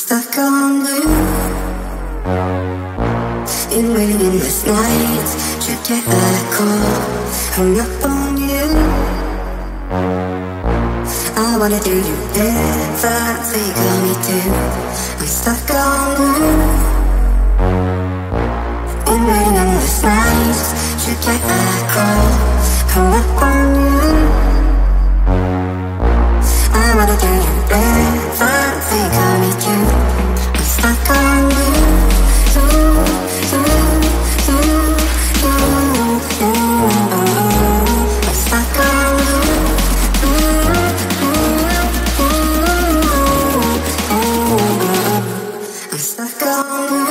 Stuck on blue. In meaningless nights Trapped at echo Hung up on you. I wanna do you everything on me too I'm stuck on blue. Estás con